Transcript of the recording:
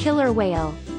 Killer whale.